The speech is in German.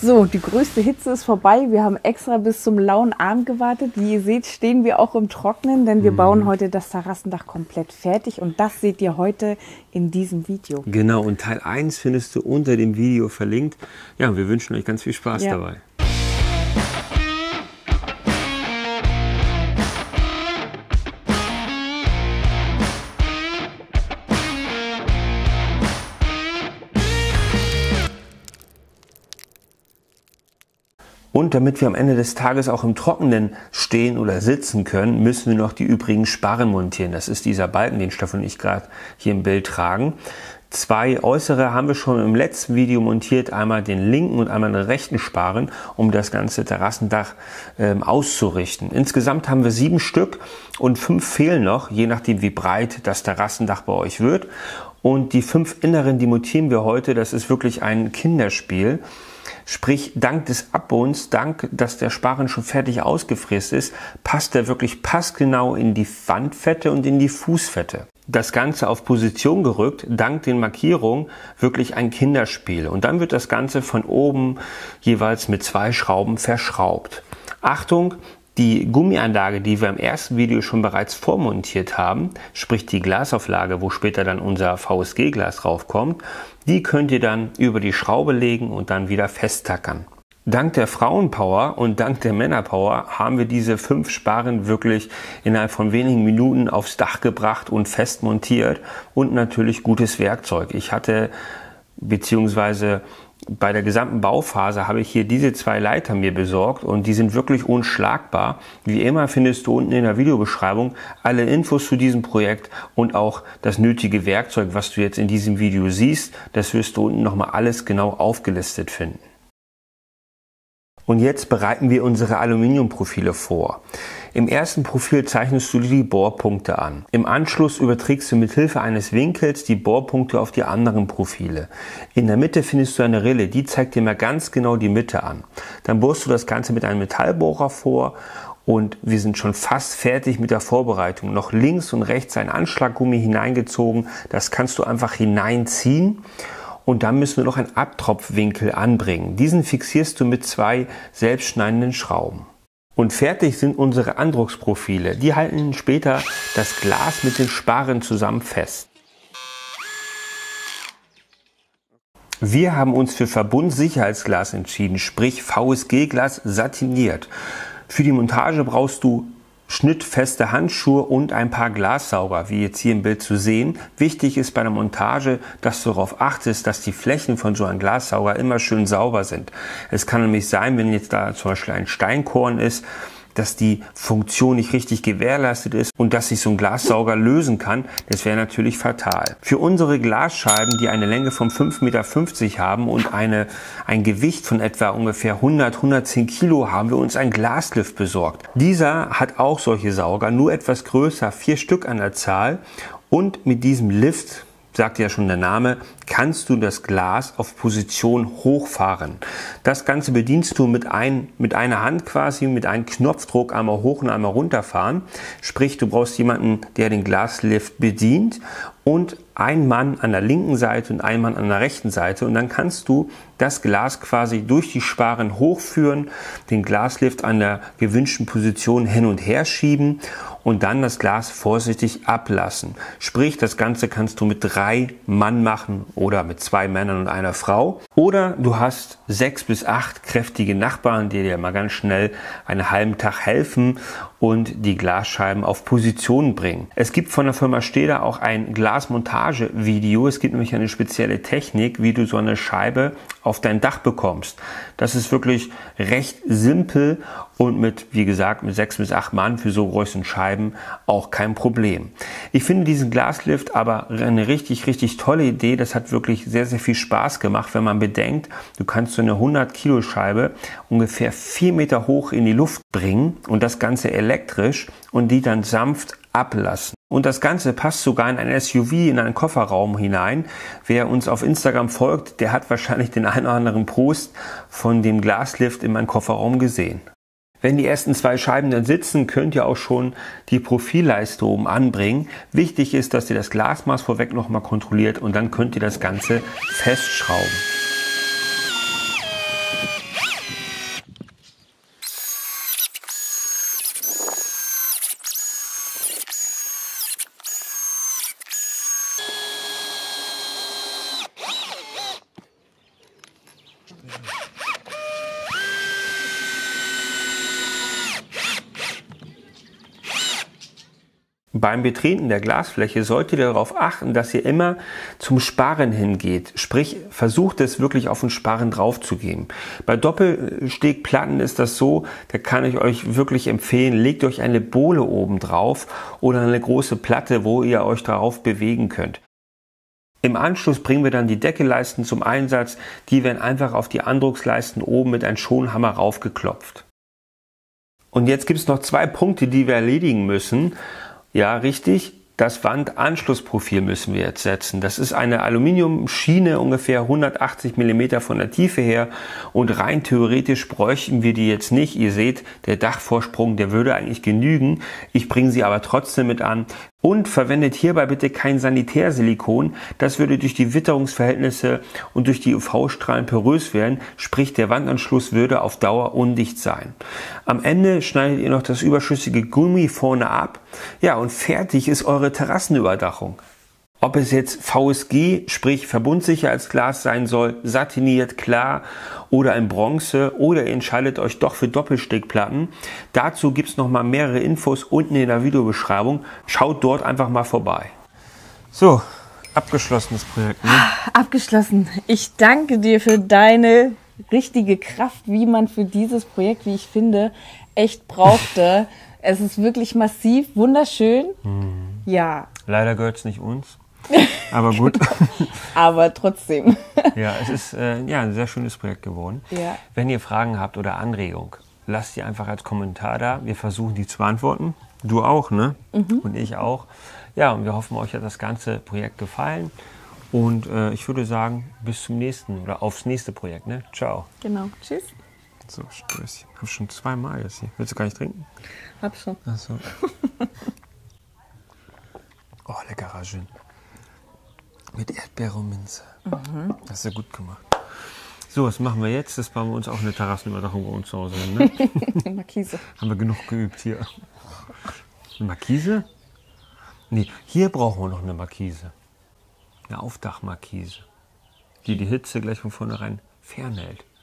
So, die größte Hitze ist vorbei. Wir haben extra bis zum lauen Abend gewartet. Wie ihr seht, stehen wir auch im Trocknen, denn wir mhm. bauen heute das Terrassendach komplett fertig und das seht ihr heute in diesem Video. Genau, und Teil 1 findest du unter dem Video verlinkt. Ja, wir wünschen euch ganz viel Spaß ja. dabei. Und damit wir am Ende des Tages auch im Trockenen stehen oder sitzen können, müssen wir noch die übrigen Sparren montieren. Das ist dieser Balken, den Stefan und ich gerade hier im Bild tragen. Zwei äußere haben wir schon im letzten Video montiert, einmal den linken und einmal den rechten Sparren, um das ganze Terrassendach ähm, auszurichten. Insgesamt haben wir sieben Stück und fünf fehlen noch, je nachdem wie breit das Terrassendach bei euch wird. Und die fünf inneren, die montieren wir heute, das ist wirklich ein Kinderspiel. Sprich, dank des Abbodens, dank, dass der Sparren schon fertig ausgefräst ist, passt er wirklich passgenau in die Wandfette und in die Fußfette. Das Ganze auf Position gerückt, dank den Markierungen, wirklich ein Kinderspiel. Und dann wird das Ganze von oben jeweils mit zwei Schrauben verschraubt. Achtung, die Gummianlage, die wir im ersten Video schon bereits vormontiert haben, sprich die Glasauflage, wo später dann unser VSG-Glas raufkommt, die könnt ihr dann über die Schraube legen und dann wieder festtackern. Dank der Frauenpower und dank der Männerpower haben wir diese fünf Sparren wirklich innerhalb von wenigen Minuten aufs Dach gebracht und fest montiert und natürlich gutes Werkzeug. Ich hatte beziehungsweise bei der gesamten Bauphase habe ich hier diese zwei Leiter mir besorgt und die sind wirklich unschlagbar. Wie immer findest du unten in der Videobeschreibung alle Infos zu diesem Projekt und auch das nötige Werkzeug, was du jetzt in diesem Video siehst. Das wirst du unten nochmal alles genau aufgelistet finden. Und jetzt bereiten wir unsere Aluminiumprofile vor. Im ersten Profil zeichnest du die Bohrpunkte an. Im Anschluss überträgst du mit Hilfe eines Winkels die Bohrpunkte auf die anderen Profile. In der Mitte findest du eine Rille, die zeigt dir mal ganz genau die Mitte an. Dann bohrst du das Ganze mit einem Metallbohrer vor und wir sind schon fast fertig mit der Vorbereitung. Noch links und rechts ein Anschlaggummi hineingezogen. Das kannst du einfach hineinziehen und dann müssen wir noch einen Abtropfwinkel anbringen. Diesen fixierst du mit zwei selbstschneidenden Schrauben. Und fertig sind unsere Andrucksprofile. Die halten später das Glas mit den Sparren zusammen fest. Wir haben uns für Verbundsicherheitsglas entschieden, sprich VSG-Glas satiniert. Für die Montage brauchst du schnittfeste Handschuhe und ein paar Glassauger, wie jetzt hier im Bild zu sehen. Wichtig ist bei der Montage, dass du darauf achtest, dass die Flächen von so einem Glassauger immer schön sauber sind. Es kann nämlich sein, wenn jetzt da zum Beispiel ein Steinkorn ist, dass die Funktion nicht richtig gewährleistet ist und dass sich so ein Glassauger lösen kann, das wäre natürlich fatal. Für unsere Glasscheiben, die eine Länge von 5,50 Meter haben und eine, ein Gewicht von etwa ungefähr 100, 110 Kilo, haben wir uns ein Glaslift besorgt. Dieser hat auch solche Sauger, nur etwas größer, vier Stück an der Zahl und mit diesem Lift sagt ja schon der Name, kannst du das Glas auf Position hochfahren. Das Ganze bedienst du mit, ein, mit einer Hand quasi, mit einem Knopfdruck einmal hoch und einmal runterfahren. Sprich, du brauchst jemanden, der den Glaslift bedient und ein Mann an der linken Seite und ein Mann an der rechten Seite und dann kannst du das Glas quasi durch die Sparen hochführen, den Glaslift an der gewünschten Position hin und her schieben und dann das Glas vorsichtig ablassen. Sprich, das Ganze kannst du mit drei Mann machen oder mit zwei Männern und einer Frau. Oder du hast sechs bis acht kräftige Nachbarn, die dir mal ganz schnell einen halben Tag helfen und die Glasscheiben auf Position bringen. Es gibt von der Firma Steder auch ein Glasmontage-Video. Es gibt nämlich eine spezielle Technik, wie du so eine Scheibe auf dein Dach bekommst. Das ist wirklich recht simpel und mit, wie gesagt, mit sechs bis acht Mann für so großen Scheiben auch kein Problem. Ich finde diesen Glaslift aber eine richtig, richtig tolle Idee. Das hat wirklich sehr, sehr viel Spaß gemacht, wenn man bedenkt, du kannst so eine 100 Kilo Scheibe ungefähr vier Meter hoch in die Luft bringen und das Ganze elektrisch und die dann sanft ablassen. Und das Ganze passt sogar in ein SUV, in einen Kofferraum hinein. Wer uns auf Instagram folgt, der hat wahrscheinlich den einen oder anderen Post von dem Glaslift in meinem Kofferraum gesehen. Wenn die ersten zwei Scheiben dann sitzen, könnt ihr auch schon die Profilleiste oben anbringen. Wichtig ist, dass ihr das Glasmaß vorweg nochmal kontrolliert und dann könnt ihr das Ganze festschrauben. Beim Betreten der Glasfläche solltet ihr darauf achten, dass ihr immer zum Sparren hingeht. Sprich, versucht es wirklich auf den Sparren draufzugeben. Bei Doppelstegplatten ist das so, da kann ich euch wirklich empfehlen, legt euch eine Bohle oben drauf oder eine große Platte, wo ihr euch darauf bewegen könnt. Im Anschluss bringen wir dann die Deckelleisten zum Einsatz. Die werden einfach auf die Andrucksleisten oben mit einem Schonhammer raufgeklopft. Und jetzt gibt es noch zwei Punkte, die wir erledigen müssen. Ja, richtig. Das Wandanschlussprofil müssen wir jetzt setzen. Das ist eine Aluminiumschiene ungefähr 180 mm von der Tiefe her und rein theoretisch bräuchten wir die jetzt nicht. Ihr seht, der Dachvorsprung, der würde eigentlich genügen. Ich bringe sie aber trotzdem mit an. Und verwendet hierbei bitte kein Sanitärsilikon. Das würde durch die Witterungsverhältnisse und durch die UV-Strahlen porös werden, sprich der Wandanschluss würde auf Dauer undicht sein. Am Ende schneidet ihr noch das überschüssige Gummi vorne ab. Ja, und fertig ist eure Terrassenüberdachung. Ob es jetzt VSG, sprich Verbundsicherheitsglas sein soll, satiniert, klar oder in Bronze oder ihr entscheidet euch doch für Doppelstickplatten. Dazu gibt's noch mal mehrere Infos unten in der Videobeschreibung. Schaut dort einfach mal vorbei. So, abgeschlossenes Projekt. Ne? Abgeschlossen. Ich danke dir für deine richtige Kraft, wie man für dieses Projekt, wie ich finde, echt brauchte. es ist wirklich massiv, wunderschön. Mhm. Ja. Leider gehört's nicht uns. Aber gut. Aber trotzdem. ja, es ist äh, ja, ein sehr schönes Projekt geworden. Ja. Wenn ihr Fragen habt oder Anregung, lasst die einfach als Kommentar da. Wir versuchen die zu beantworten. Du auch, ne? Mhm. Und ich auch. Ja, und wir hoffen, euch hat das ganze Projekt gefallen. Und äh, ich würde sagen, bis zum nächsten oder aufs nächste Projekt, ne? Ciao. Genau. Tschüss. So, Stößchen. Hab schon zweimal jetzt hier. Willst du gar nicht trinken? Hab schon. Ach so. oh, leckerer Gin. Mit Erdbeere und Minze. Mhm. Das ist ja gut gemacht. So, was machen wir jetzt? Das bauen wir uns auch eine Terrassenüberdachung bei uns zu Hause hin. Ne? Markise. Haben wir genug geübt hier. Eine Markise? Nee, hier brauchen wir noch eine Markise. Eine Aufdachmarkise. Die die Hitze gleich von vornherein fernhält.